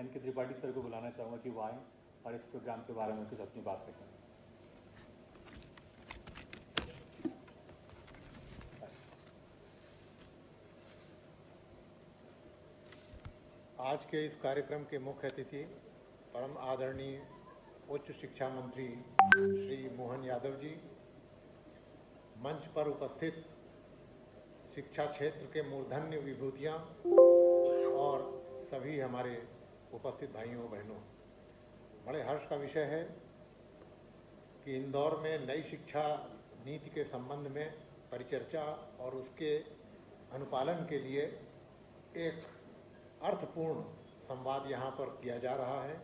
N के Tripathi sir को बुलाना चाहूँगा कि वो आएँ और इस प्रोग्राम के बारे में कुछ अपनी बात रखें आज के इस कार्यक्रम के मुख्य अतिथि परम आदरणीय उच्च शिक्षा मंत्री श्री मोहन यादव जी, मंच पर उपस्थित शिक्षा क्षेत्र के मूर्धन्य विभूतियाँ और सभी हमारे उपस्थित भाइयों, बहनों। बड़े हर्ष का विषय है कि इंदौर में नई शिक्षा नीति के संबंध में परिचर्चा और उसके अनुपालन के लिए एक अर्थपूर्ण संवाद यहाँ पर किया जा रहा है।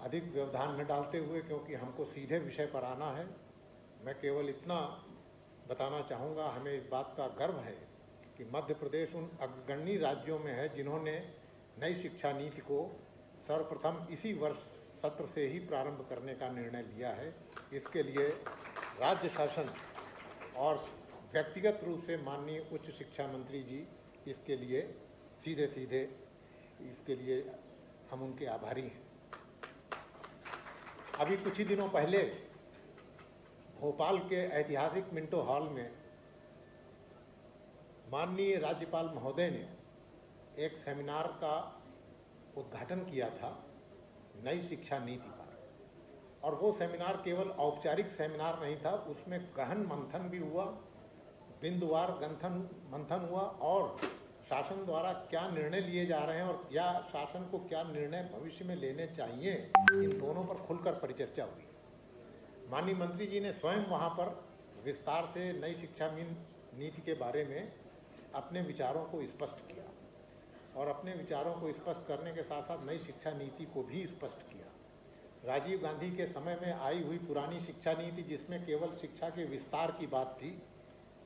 अधिक व्यवधान न डालते हुए, क्योंकि हमको सीधे विषय पर आना है, मैं केवल इतना बताना चाहूँगा, हमें इस बात का गर्व है कि मध्य प्रदेश उन अग्रणी राज्यों में है जिन्होंने नई शिक्षा नीति को सर्वप्रथम इसी वर्ष सत्र से ही प्रारंभ करने का निर्णय लिया है। इसके लिए राज्य शासन और व्यक्तिगत रूप से माननीय उच्च शिक्षा मंत्री जी इसके लिए सीधे सीधे इसके लिए हम उनके आभारी हैं। अभी कुछ ही दिनों पहले भोपाल के ऐतिहासिक मिंटो हॉल में माननीय राज्यपाल महोदय ने एक सेमिनार का उद्घाटन किया था, नई शिक्षा नीति पर। और वो सेमिनार केवल औपचारिक सेमिनार नहीं था, उसमें गहन मंथन भी हुआ, बिंदुवार गंथन, मंथन हुआ और शासन द्वारा क्या निर्णय लिए जा रहे हैं और क्या शासन को क्या निर्णय भविष्य में लेने चाहिए, इन दोनों पर खुलकर परिचर्चा हुई। माननीय मंत्री जी ने स्वयं वहाँ पर विस्तार से नई शिक्षा नीति के बारे में अपने विचारों को स्पष्ट किया। और अपने विचारों को स्पष्ट करने के साथ साथ नई शिक्षा नीति को भी स्पष्ट किया। राजीव गांधी के समय में आई हुई पुरानी शिक्षा नीति जिसमें केवल शिक्षा के विस्तार की बात थी,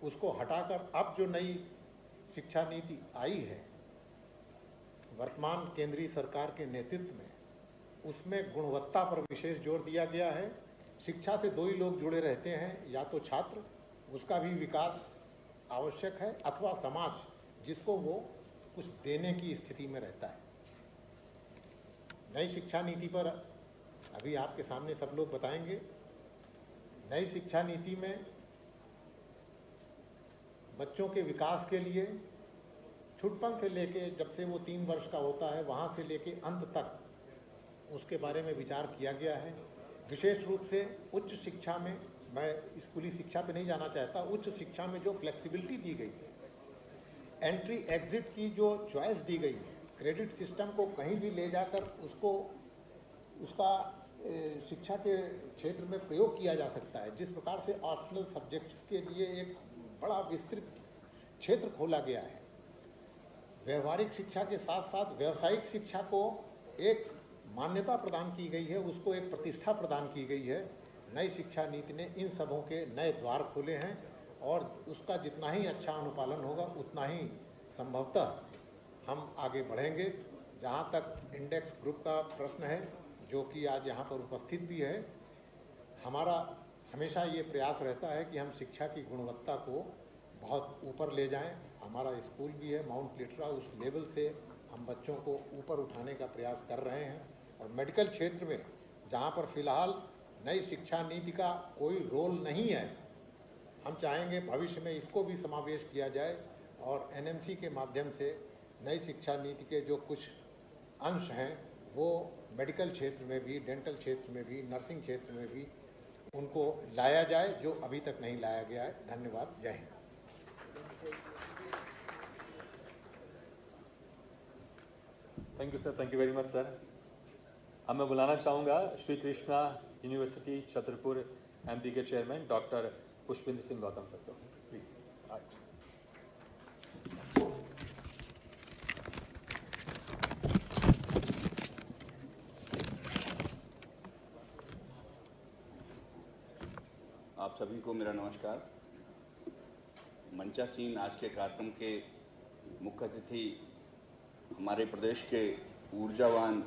उसको हटाकर अब जो नई शिक्षा नीति आई है, वर्तमान केंद्रीय सरकार के नेतृत्व में, उसमें गुणवत्ता पर विशेष ज़ोर दिया गया है। शिक्षा से दो ही लोग जुड़े रहते हैं, या तो छात्र, उसका भी विकास आवश्यक है, अथवा समाज, जिसको वो कुछ देने की स्थिति में रहता है। नई शिक्षा नीति पर अभी आपके सामने सब लोग बताएँगे। नई शिक्षा नीति में बच्चों के विकास के लिए छुटपन से लेके जब से वो तीन वर्ष का होता है, वहाँ से लेके अंत तक उसके बारे में विचार किया गया है। विशेष रूप से उच्च शिक्षा में, मैं स्कूली शिक्षा पे नहीं जाना चाहता, उच्च शिक्षा में जो फ्लेक्सिबिलिटी दी गई है एंट्री एग्जिट की जो चॉइस दी गई है क्रेडिट सिस्टम को कहीं भी ले जाकर उसको, उसका शिक्षा के क्षेत्र में प्रयोग किया जा सकता है। जिस प्रकार से ऑप्शनल सब्जेक्ट्स के लिए एक बड़ा विस्तृत क्षेत्र खोला गया है। व्यवहारिक शिक्षा के साथ साथ व्यावसायिक शिक्षा को एक मान्यता प्रदान की गई है, उसको एक प्रतिष्ठा प्रदान की गई है। नई शिक्षा नीति ने इन सबों के नए द्वार खोले हैं। और उसका जितना ही अच्छा अनुपालन होगा, उतना ही संभवतः हम आगे बढ़ेंगे। जहाँ तक इंडेक्स ग्रुप का प्रश्न है, जो कि आज यहाँ पर उपस्थित भी है, हमारा हमेशा ये प्रयास रहता है कि हम शिक्षा की गुणवत्ता को बहुत ऊपर ले जाएँ। हमारा स्कूल भी है, माउंट लिटरा, उस लेवल से हम बच्चों को ऊपर उठाने का प्रयास कर रहे हैं। और मेडिकल क्षेत्र में जहाँ पर फ़िलहाल नई शिक्षा नीति का कोई रोल नहीं है हम चाहेंगे भविष्य में इसको भी समावेश किया जाए और एनएमसी के माध्यम से नई शिक्षा नीति के जो कुछ अंश हैं, वो मेडिकल क्षेत्र में भी, डेंटल क्षेत्र में भी, नर्सिंग क्षेत्र में भी उनको लाया जाए, जो अभी तक नहीं लाया गया है। धन्यवाद। जय Hind. Thank you sir thank you very much sir अब मैं बुलाना चाहूँगा श्री कृष्णा यूनिवर्सिटी छतरपुर एमपी के chairman doctor Pushpendra Singh Gautam sir को। आप सभी को मेरा नमस्कार। मंचा सिंह आज के कार्यक्रम के मुख्य अतिथि हमारे प्रदेश के ऊर्जावान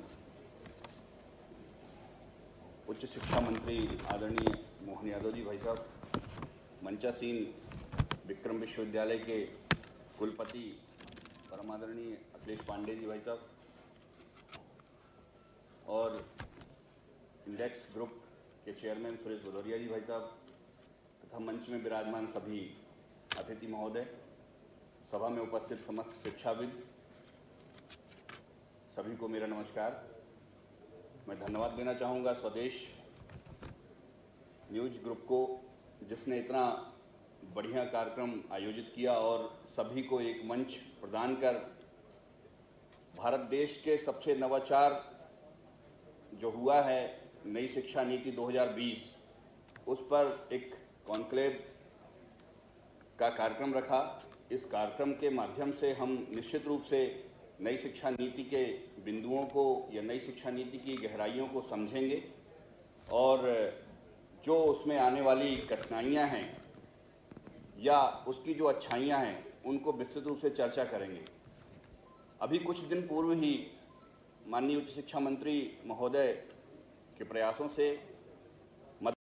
उच्च शिक्षा मंत्री आदरणीय मोहन यादव जी भाई साहब मंचासीन विक्रम विश्वविद्यालय के कुलपति परमादरणीय अखिलेश पांडे जी भाई साहब और इंडेक्स ग्रुप के चेयरमैन सुरेश भदौरिया जी भाई साहब तथा मंच में विराजमान सभी अतिथि महोदय, सभा में उपस्थित समस्त शिक्षाविद, सभी को मेरा नमस्कार। मैं धन्यवाद देना चाहूँगा स्वदेश न्यूज़ ग्रुप को जिसने इतना बढ़िया कार्यक्रम आयोजित किया और सभी को एक मंच प्रदान कर भारत देश के सबसे नवाचार जो हुआ है, नई शिक्षा नीति 2020 उस पर एक कॉन्क्लेव का कार्यक्रम रखा। इस कार्यक्रम के माध्यम से हम निश्चित रूप से नई शिक्षा नीति के बिंदुओं को या नई शिक्षा नीति की गहराइयों को समझेंगे और जो उसमें आने वाली कठिनाइयाँ हैं या उसकी जो अच्छाइयाँ हैं, उनको विस्तृत रूप से चर्चा करेंगे। अभी कुछ दिन पूर्व ही माननीय उच्च शिक्षा मंत्री महोदय के प्रयासों से